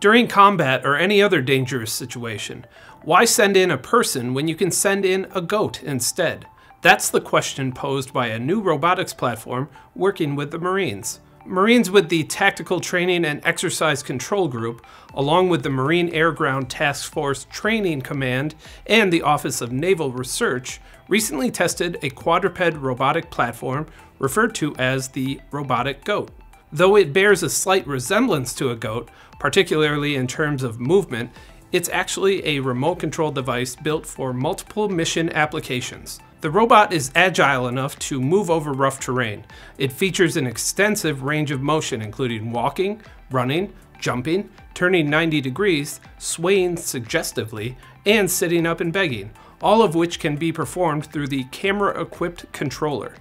During combat or any other dangerous situation, why send in a person when you can send in a goat instead? That's the question posed by a new robotics platform working with the Marines. Marines with the Tactical Training and Exercise Control Group, along with the Marine Air Ground Task Force Training Command and the Office of Naval Research, recently tested a quadruped robotic platform referred to as the Robotic Goat. Though it bears a slight resemblance to a goat, particularly in terms of movement, it's actually a remote controlled device built for multiple mission applications. The robot is agile enough to move over rough terrain. It features an extensive range of motion, including walking, running, jumping, turning 90 degrees, swaying suggestively, and sitting up and begging, all of which can be performed through the camera equipped controller.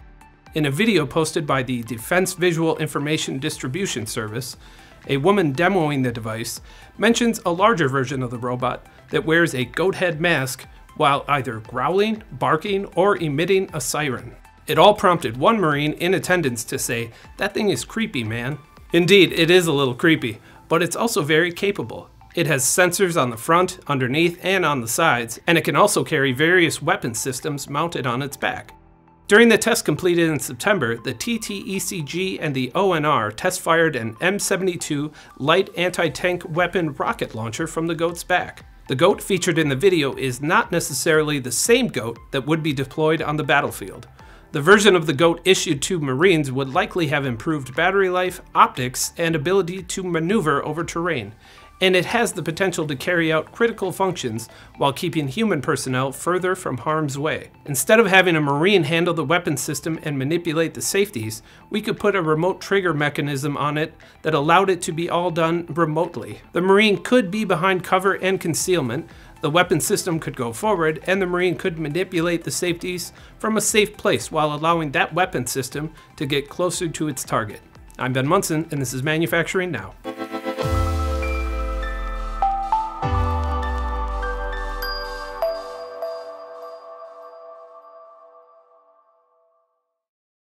In a video posted by the Defense Visual Information Distribution Service, a woman demoing the device mentions a larger version of the robot that wears a goat head mask while either growling, barking, or emitting a siren. It all prompted one Marine in attendance to say, That thing is creepy, man. Indeed, it is a little creepy, but it's also very capable. It has sensors on the front, underneath, and on the sides, and it can also carry various weapon systems mounted on its back. During the test completed in September, the TTECG and the ONR test fired an M72 light anti-tank weapon rocket launcher from the goat's back. The goat featured in the video is not necessarily the same goat that would be deployed on the battlefield. The version of the GOAT issued to Marines would likely have improved battery life, optics, and ability to maneuver over terrain, and it has the potential to carry out critical functions while keeping human personnel further from harm's way. Instead of having a Marine handle the weapon system and manipulate the safeties, we could put a remote trigger mechanism on it that allowed it to be all done remotely. The Marine could be behind cover and concealment, the weapon system could go forward, and the Marine could manipulate the safeties from a safe place while allowing that weapon system to get closer to its target. I'm Ben Munson, and this is Manufacturing Now.